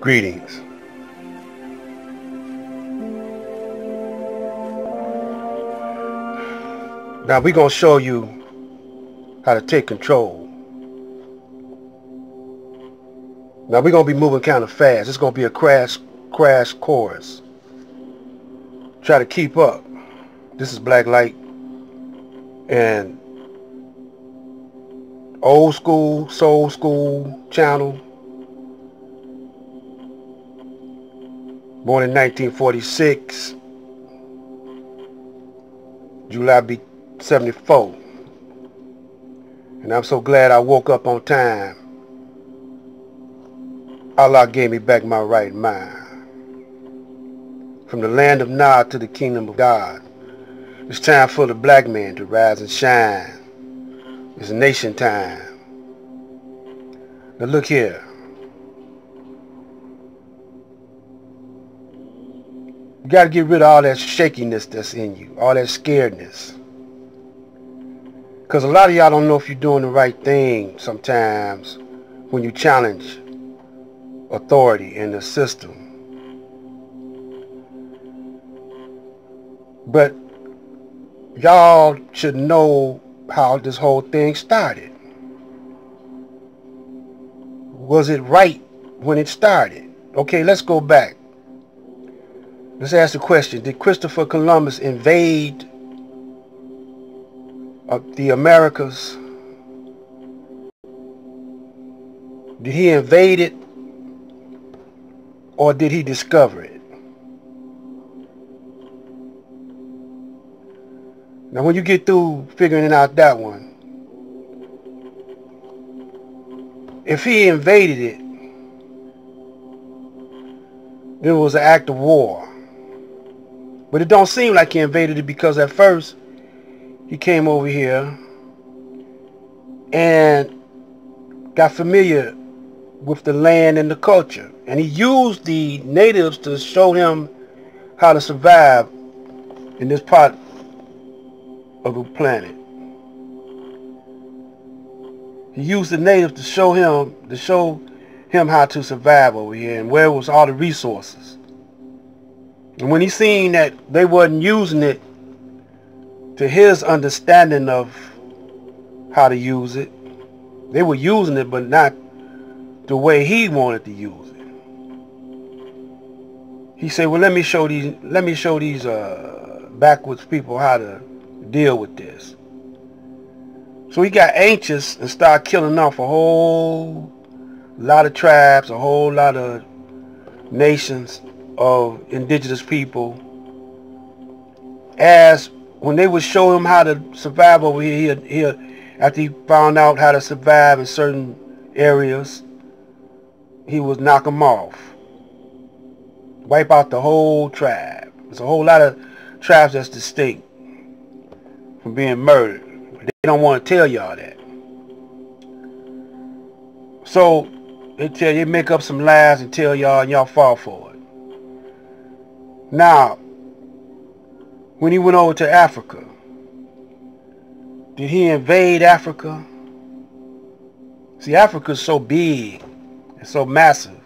Greetings. Now we're going to show you how to take control. Now we're going to be moving kind of fast. It's going to be a crash crash course. Try to keep up. This is Black Light and old school, soul school channel. Born in 1946. July be 74. And I'm so glad I woke up on time. Allah gave me back my right mind. From the land of Nod to the kingdom of God. It's time for the black man to rise and shine. It's nation time. Now look here. You got to get rid of all that shakiness that's in you, all that scaredness. Because a lot of y'all don't know if you're doing the right thing sometimes when you challenge authority in the system. But y'all should know how this whole thing started. Was it right when it started? Okay, let's go back. Let's ask the question, did Christopher Columbus invade uh, the Americas? Did he invade it or did he discover it? Now when you get through figuring out that one, if he invaded it, then it was an act of war. But it don't seem like he invaded it because at first he came over here and got familiar with the land and the culture. And he used the natives to show him how to survive in this part of the planet. He used the natives to show him to show him how to survive over here and where was all the resources. And when he seen that they wasn't using it to his understanding of how to use it, they were using it but not the way he wanted to use it. He said, "Well, let me show these let me show these uh, backwards people how to deal with this." So he got anxious and started killing off a whole lot of tribes, a whole lot of nations of indigenous people as when they would show him how to survive over here, he, he, after he found out how to survive in certain areas, he would knock them off. Wipe out the whole tribe. There's a whole lot of tribes that's distinct from being murdered. They don't want to tell y'all that. So they tell you make up some lies and tell y'all and y'all fall for it. Now, when he went over to Africa, did he invade Africa? See, Africa's so big and so massive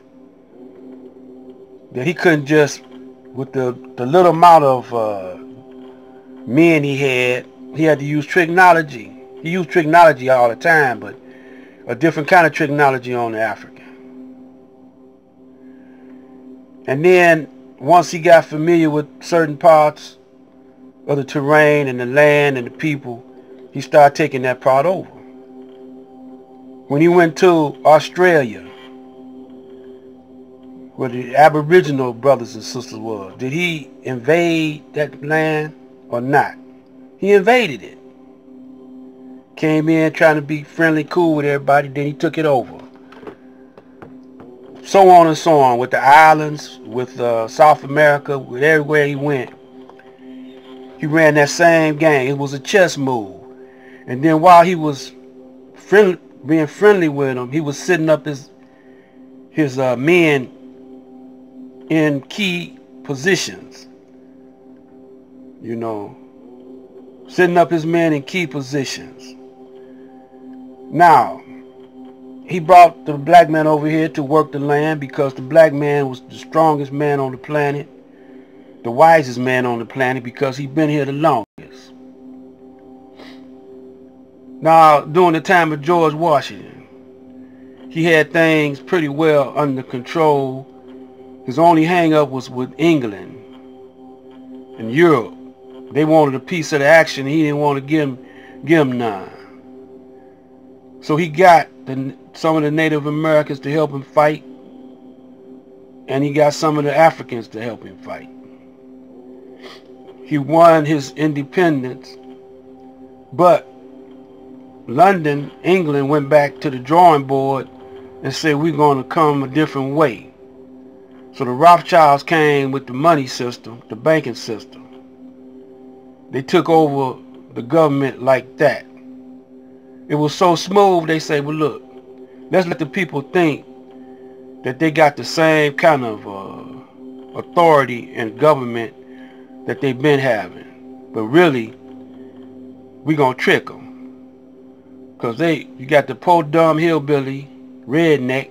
that he couldn't just, with the, the little amount of uh, men he had, he had to use technology. He used technology all the time, but a different kind of technology on the African. And then once he got familiar with certain parts of the terrain and the land and the people, he started taking that part over. When he went to Australia, where the Aboriginal brothers and sisters were, did he invade that land or not? He invaded it. Came in trying to be friendly, cool with everybody, then he took it over. So on and so on with the islands, with uh, South America, with everywhere he went. He ran that same game. It was a chess move. And then while he was friendly, being friendly with him, he was setting up his his uh, men in key positions. You know, setting up his men in key positions. Now, he brought the black man over here to work the land because the black man was the strongest man on the planet, the wisest man on the planet because he been here the longest. Now, during the time of George Washington, he had things pretty well under control. His only hang-up was with England and Europe. They wanted a piece of the action. He didn't want to give them, give them none. So he got the, some of the Native Americans to help him fight. And he got some of the Africans to help him fight. He won his independence. But London, England went back to the drawing board and said we're going to come a different way. So the Rothschilds came with the money system, the banking system. They took over the government like that. It was so smooth, they say, well, look, let's let the people think that they got the same kind of uh, authority and government that they've been having. But really, we going to trick them. Because they, you got the poor dumb hillbilly, redneck,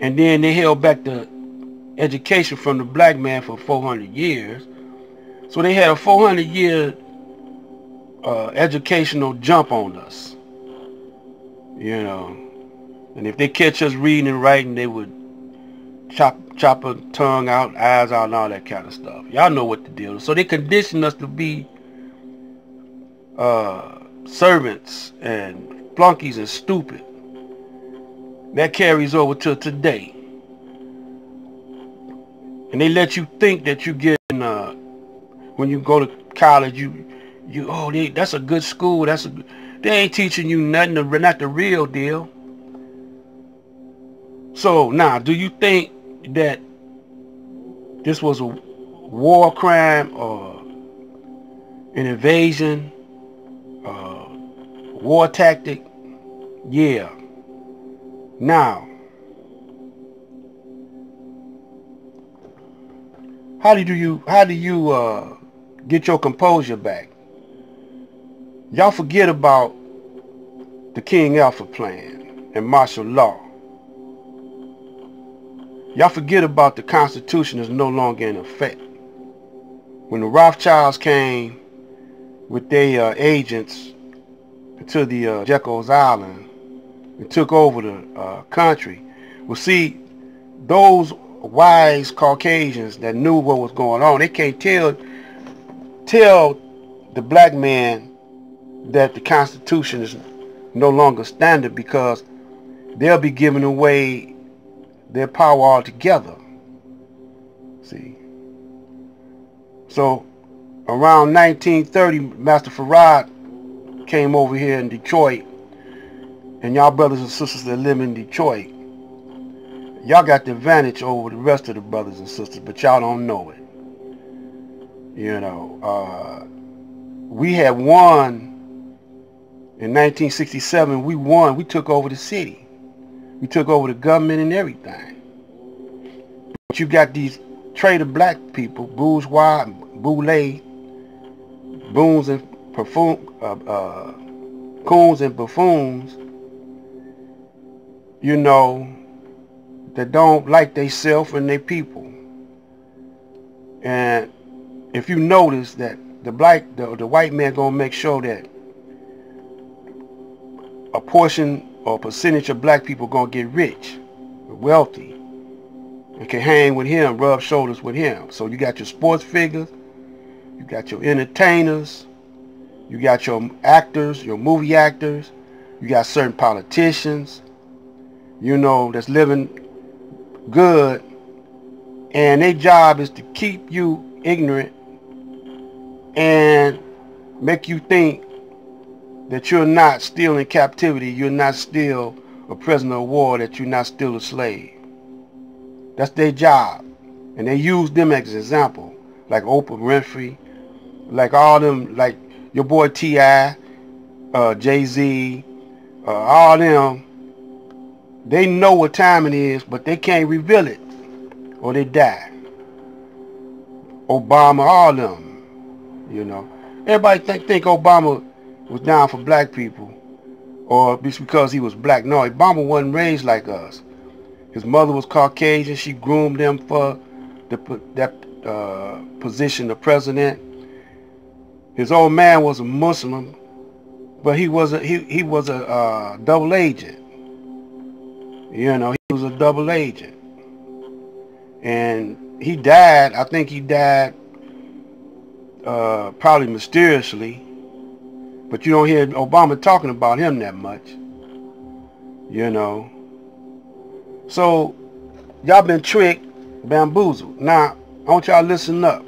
and then they held back the education from the black man for 400 years. So they had a 400 year uh, educational jump on us. You know, and if they catch us reading and writing, they would chop chop a tongue out, eyes out, and all that kind of stuff. Y'all know what the deal is. So they condition us to be uh, servants and flunkies and stupid. That carries over to today. And they let you think that you get uh, when you go to college, you you oh they, that's a good school. That's a they ain't teaching you nothing. to, Not the real deal. So now, do you think that this was a war crime or an invasion, uh, war tactic? Yeah. Now, how do you how do you uh, get your composure back? Y'all forget about the King Alfred plan and martial law. Y'all forget about the Constitution is no longer in effect. When the Rothschilds came with their uh, agents to the uh, Jekyll's Island and took over the uh, country, well, see, those wise Caucasians that knew what was going on, they can't tell tell the black man that the Constitution is no longer standard because they'll be giving away their power altogether. See? So around 1930, Master Farad came over here in Detroit and y'all brothers and sisters that live in Detroit, y'all got the advantage over the rest of the brothers and sisters, but y'all don't know it. You know, uh, we had won in 1967, we won. We took over the city. We took over the government and everything. But you got these traitor black people, bourgeois, boule, boons and perfume, uh, uh, coons and buffoons, you know, that don't like they self and their people. And if you notice that the black, the, the white man gonna make sure that a portion or percentage of black people gonna get rich, wealthy, and can hang with him, rub shoulders with him. So you got your sports figures, you got your entertainers, you got your actors, your movie actors, you got certain politicians, you know, that's living good, and their job is to keep you ignorant and make you think that you're not still in captivity, you're not still a prisoner of war, that you're not still a slave. That's their job. And they use them as an example, like Oprah Winfrey, like all them, like your boy T.I., uh, Jay-Z, uh, all them, they know what time it is, but they can't reveal it or they die. Obama, all them, you know. Everybody think, think Obama was down for black people. or just because he was black. No, Obama wasn't raised like us. His mother was Caucasian. She groomed him for the, that uh, position of president. His old man was a Muslim, but he was a he he was a uh, double agent. You know, he was a double agent, and he died. I think he died uh, probably mysteriously, but you don't hear Obama talking about him that much. You know. So y'all been tricked, bamboozled. Now I want y'all to listen up.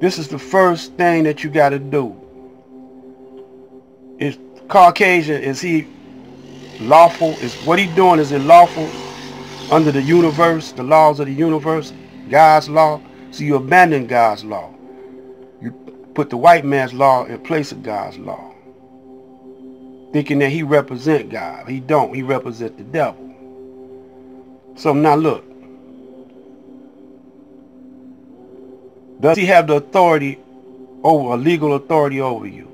This is the first thing that you got to do. Is Caucasian, is he lawful? Is what he doing, is it lawful under the universe, the laws of the universe, God's law? So you abandon God's law. Put the white man's law in place of God's law. Thinking that he represent God. He don't. He represent the devil. So now look. Does he have the authority over, a legal authority over you?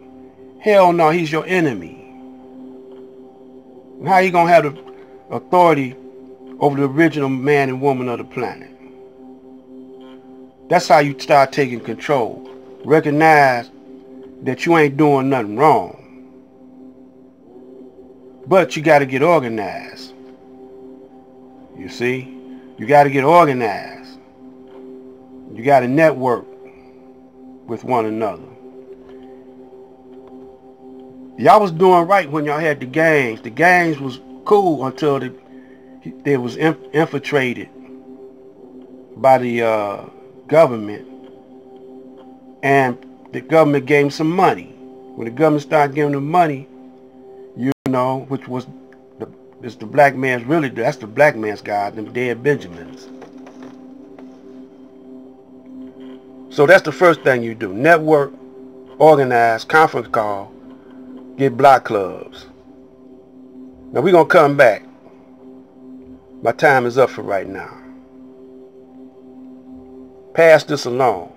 Hell no, he's your enemy. How you going to have the authority over the original man and woman of the planet? That's how you start taking control. Recognize that you ain't doing nothing wrong. But you got to get organized. You see? You got to get organized. You got to network with one another. Y'all was doing right when y'all had the gangs. The gangs was cool until they, they was inf infiltrated by the uh, government. And the government gave them some money. When the government started giving them money, you know, which was the, it's the black man's really, that's the black man's God, them dead Benjamins. So that's the first thing you do. Network, organize, conference call, get block clubs. Now we're going to come back. My time is up for right now. Pass this along.